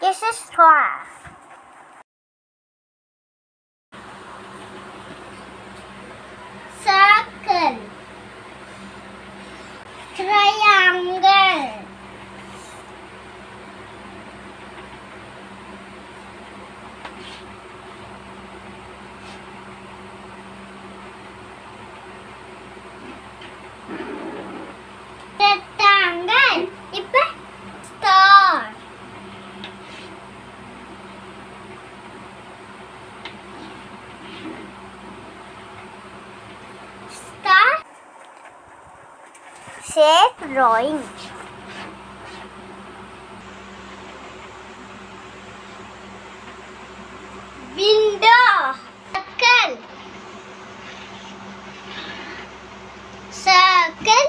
This is twelve. Shape drawing. Window. Circle. Circle.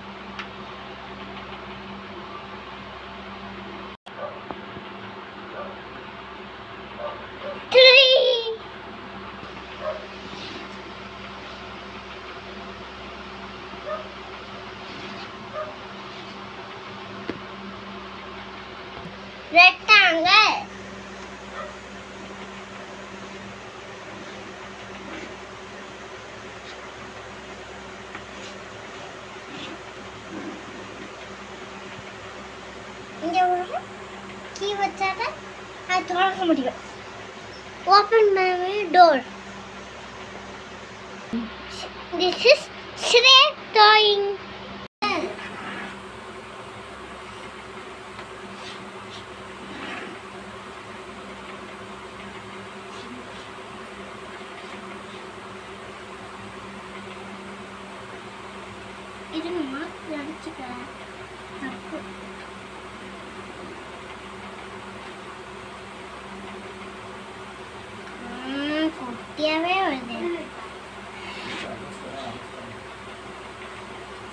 Rectangle. இங்க ஒரு key வச்சாக்க அது திறக்க முடியும். ஓப்பன் பண்ணி டோர் திஸ் இஸ் ஸ்ரே டாயிங் いるのもやる気が楽。うん、こってやめようね。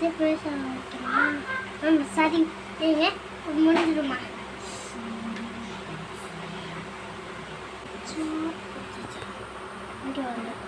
全部さ、ママサリでね、思いるま。ちょっとじゃあ、あれはね。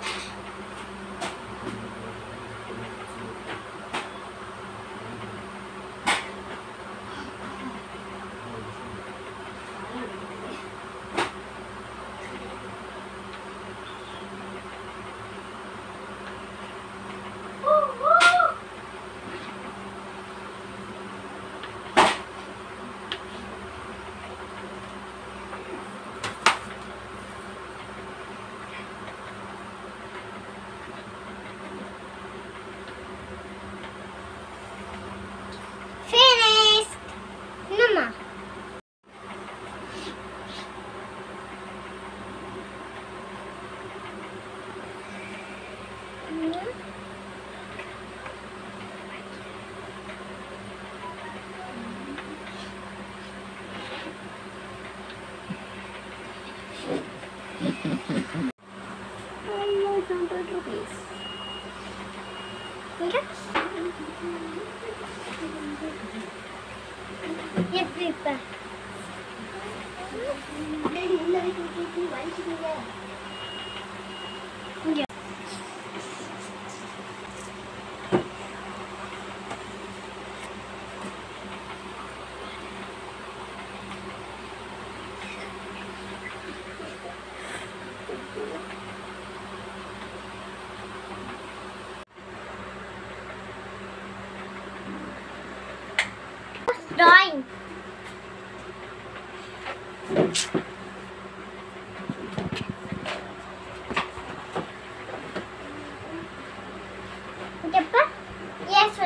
எப்படி இப்ப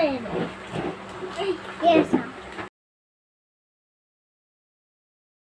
rain.